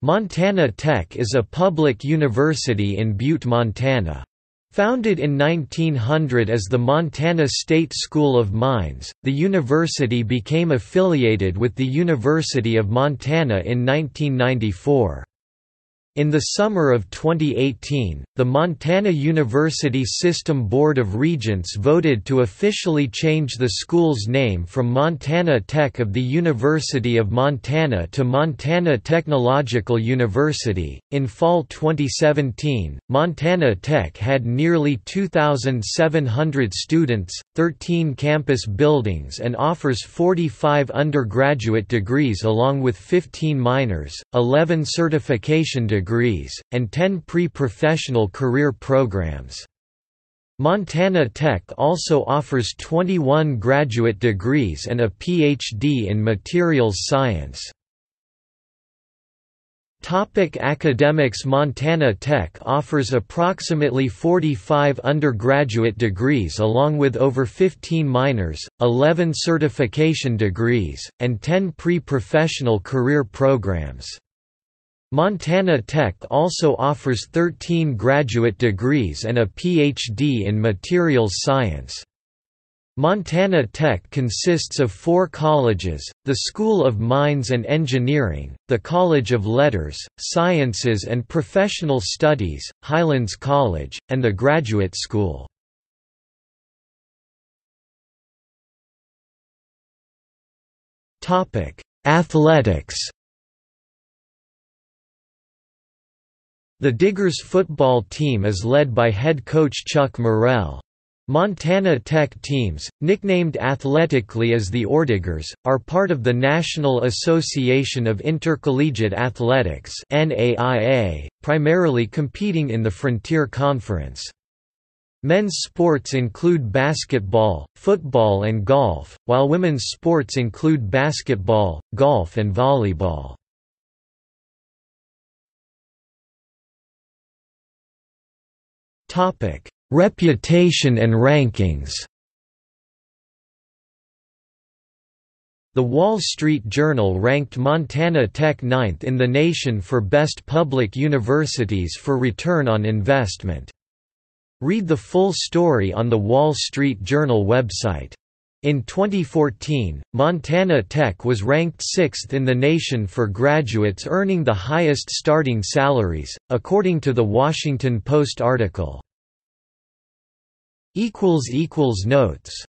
Montana Tech is a public university in Butte, Montana. Founded in 1900 as the Montana State School of Mines, the university became affiliated with the University of Montana in 1994. In the summer of 2018, the Montana University System Board of Regents voted to officially change the school's name from Montana Tech of the University of Montana to Montana Technological University. In fall 2017, Montana Tech had nearly 2,700 students, 13 campus buildings, and offers 45 undergraduate degrees along with 15 minors, 11 certification degrees degrees, and 10 pre-professional career programs. Montana Tech also offers 21 graduate degrees and a PhD in materials science. Topic academics Montana Tech offers approximately 45 undergraduate degrees along with over 15 minors, 11 certification degrees, and 10 pre-professional career programs. Montana Tech also offers 13 graduate degrees and a PhD in materials science. Montana Tech consists of four colleges, the School of Mines and Engineering, the College of Letters, Sciences and Professional Studies, Highlands College, and the Graduate School. Athletics The Diggers football team is led by head coach Chuck Morrell. Montana Tech teams, nicknamed athletically as the Orediggers, are part of the National Association of Intercollegiate Athletics primarily competing in the Frontier Conference. Men's sports include basketball, football and golf, while women's sports include basketball, golf and volleyball. Topic: Reputation and rankings. The Wall Street Journal ranked Montana Tech ninth in the nation for best public universities for return on investment. Read the full story on the Wall Street Journal website. In 2014, Montana Tech was ranked sixth in the nation for graduates earning the highest starting salaries, according to the Washington Post article. Notes